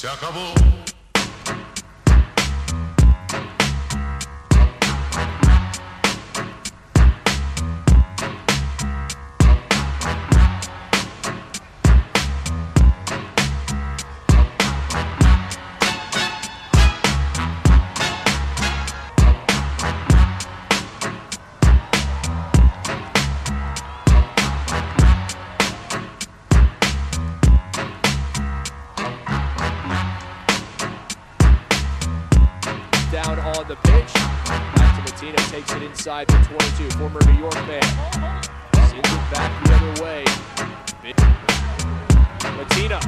Se acabó. On the pitch. Back to Mattina, takes it inside for 22. Former New York man. Sends it back the other way. Mattina.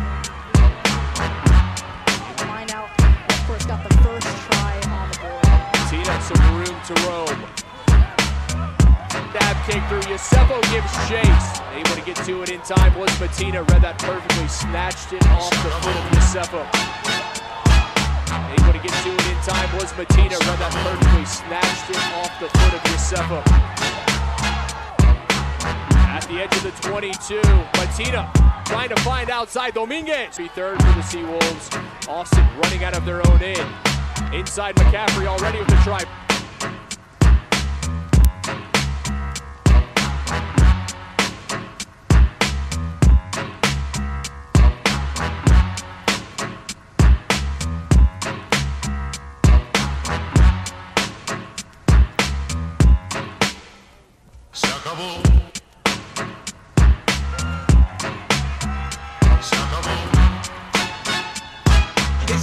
Find out, of course, got the first try on the board. Mattina, some room to roam. Stab kick through Yosefo gives chase. Able to get to it in time was Mattina. Read that perfectly. Snatched it off the foot of Yosefo. Able to get to it in time was Mattina. Read that perfectly. Snatched it off the foot of Yosefo. At the edge of the 22, Mattina trying to find outside Dominguez. Be third for the Seawolves. Austin running out of their own end. Inside McCaffrey already with the try. It's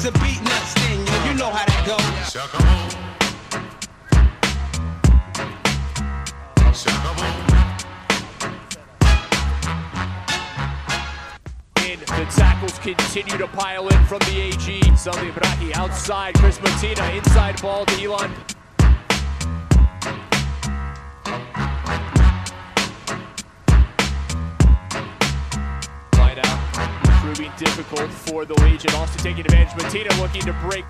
a beat nuts thing, yo. You know how that goes. Se acabó. Se acabó. in. The tackles continue to pile in from the AG. Sully Brahi outside. Chris Mattina inside ball to Elon. Proving difficult for the Legion. Austin taking advantage. Mattina looking to break.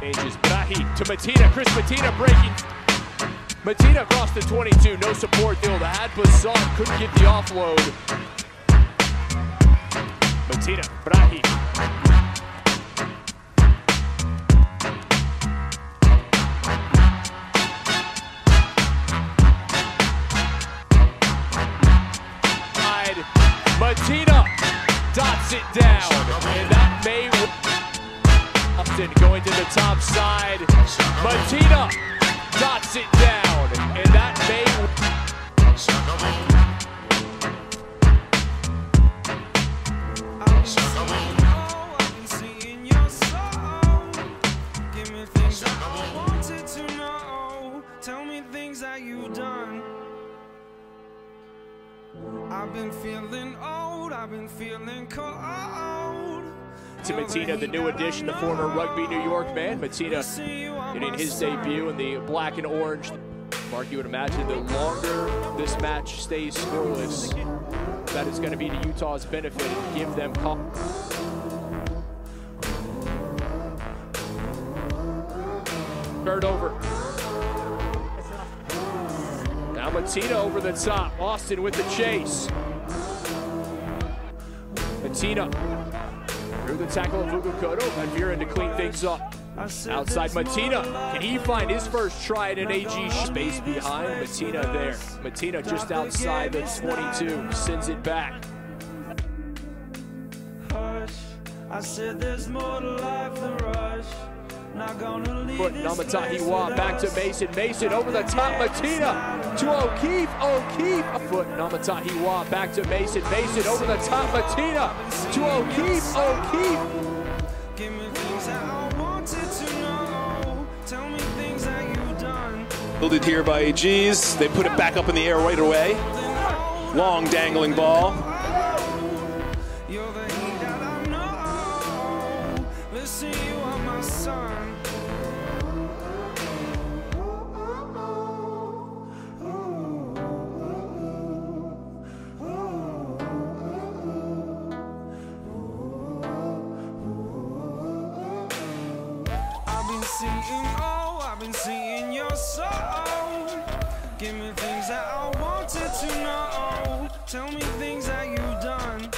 Changes. Brahi to Mattina. Chris Mattina breaking. Mattina across the 22, no support field. Had Bassan, couldn't get the offload. Mattina, Brahi. The top side. Mattina dots it down. And that may. I've been feeling old, I've been feeling cold. To Mattina, the new addition, the former Rugby New York man. Mattina getting his debut in the black and orange. Mark, you would imagine the longer this match stays scoreless, that is going to be to Utah's benefit and give them. Bird over. Now Mattina over the top. Austin with the chase. Mattina through the tackle of Vugukoto. And Viren to clean things up. Outside Mattina. Can he find his first try at an AG space behind? Mattina there. Mattina just outside the 22. Sends it back. Hush, I said there's more to life than rush. Not gonna leave Foot this Namatahi back to Mason. Mason over the top. Mattina to O'Keefe. O'Keefe. A foot Namatahi Wa back to Mason. Mason over the top. Mattina to O'Keefe. O'Keefe. Give me things that I wanted to know. Tell me things that you've done. Fielded here by AGs. They put it back up in the air right away. Long dangling ball. You're the heat that I know. Listen, you are my son. seeing, oh, I've been seeing your soul. Give me things that I wanted to know. Tell me things that you've done.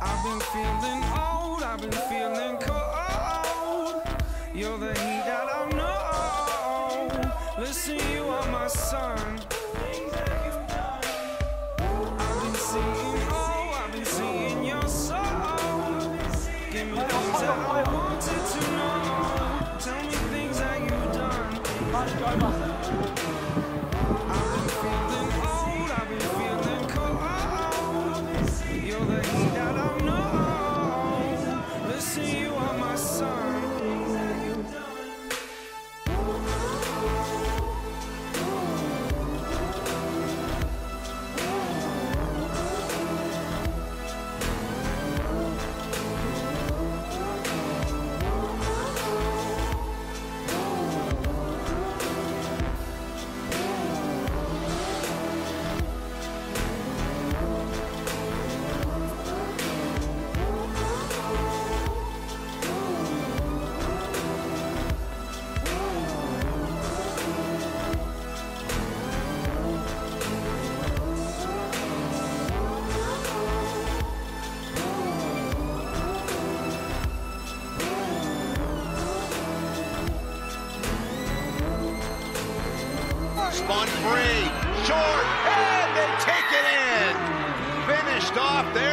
I've been feeling old, I've been feeling cold. You're the heat that I know. Listen, you are my sun. Let's go, Buster. on free. Short, and they take it in. Finished off there.